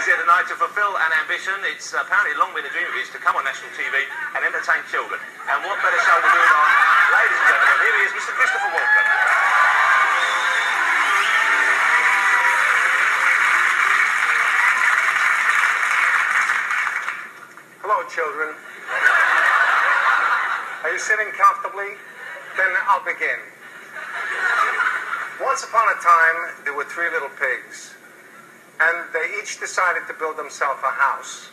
is here tonight to fulfill an ambition. It's apparently long been a dream of his to come on national TV and entertain children. And what better show to do it on? Ladies and gentlemen, here he is, Mr. Christopher Walken. Hello, children. Are you sitting comfortably? Then I'll begin. Once upon a time, there were three little pigs, and they each decided to build themselves a house.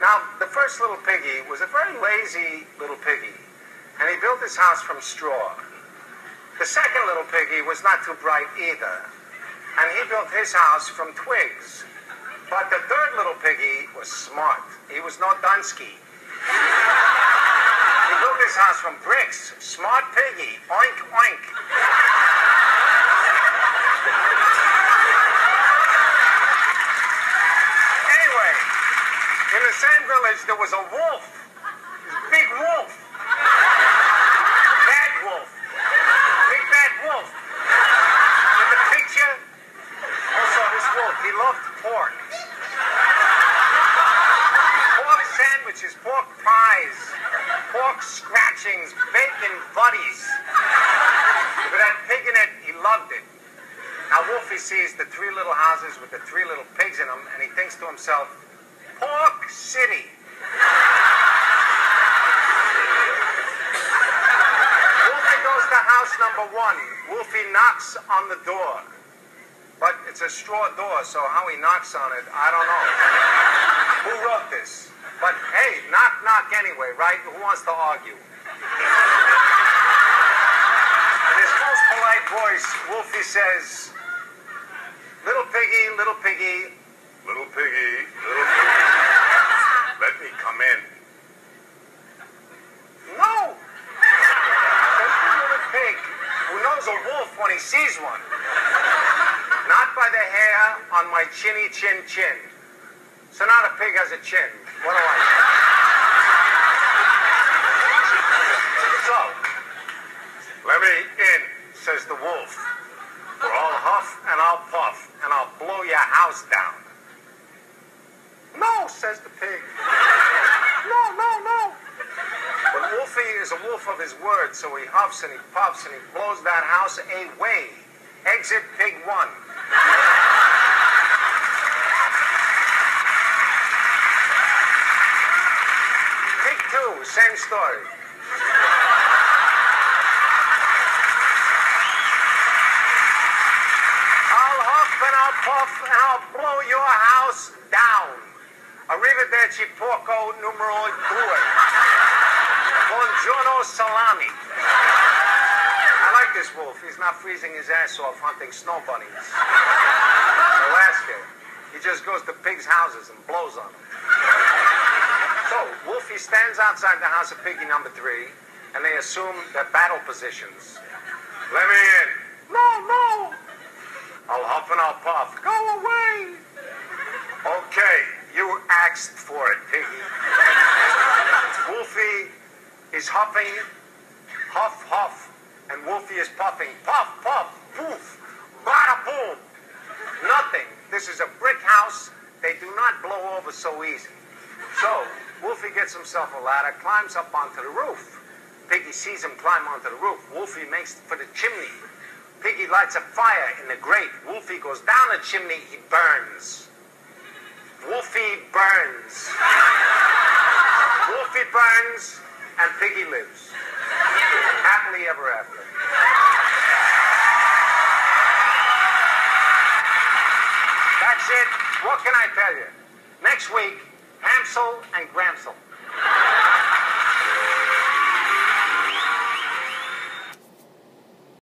Now, the first little piggy was a very lazy little piggy, and he built his house from straw. The second little piggy was not too bright either, and he built his house from twigs. But the third little piggy was smart. He was no Dunsky. He built his house from bricks. Smart piggy. Oink, oink. Anyway, in the same village, there was a wolf. Big wolf. Bad wolf. Big bad wolf. In the picture, also this wolf, he loved pork. Pork sandwiches, pork pies, pork scratchings, bacon buddies. With that pig in it, he loved it. Now Wolfie sees the three little houses with the three little pigs in them, and he thinks to himself, Pork City. Wolfie goes to house number one. Wolfie knocks on the door. But it's a straw door, so how he knocks on it, I don't know. Who wrote this? But hey, knock, knock anyway, right? Who wants to argue? In his most polite voice, Wolfie says, Little piggy, little piggy, little piggy, little piggy, me come in. No! Little pig who knows a wolf when he sees one. Not by the hair on my chinny chin chin. So now the pig has a chin. What do I So, let me in, says the wolf. For I'll huff and I'll puff and I'll blow your house down. Says the pig. No, no, no. But Wolfie is a wolf of his word, so he huffs and he puffs and he blows that house away. Exit pig one. Pig two, same story. I'll huff and I'll puff and I'll blow your house down. Arrivederci porco numero due. Buongiorno salami. I like this wolf. He's not freezing his ass off hunting snow bunnies. Alaska. He just goes to pigs' houses and blows on them. So, Wolfie stands outside the house of piggy number three, and they assume their battle positions. Let me in. No, no. I'll huff and I'll puff. Go away. Okay, asked for it, piggy. Wolfie is huffing, huff, huff, and Wolfie is puffing, puff, puff, poof, bada boom. Nothing. This is a brick house. They do not blow over so easy. So, Wolfie gets himself a ladder, climbs up onto the roof. Piggy sees him climb onto the roof. Wolfie makes for the chimney. Piggy lights a fire in the grate. Wolfie goes down the chimney. He burns. Burns. Wolfie burns, and Piggy lives. Happily ever after. That's it. What can I tell you? Next week, Hansel and Gramsel.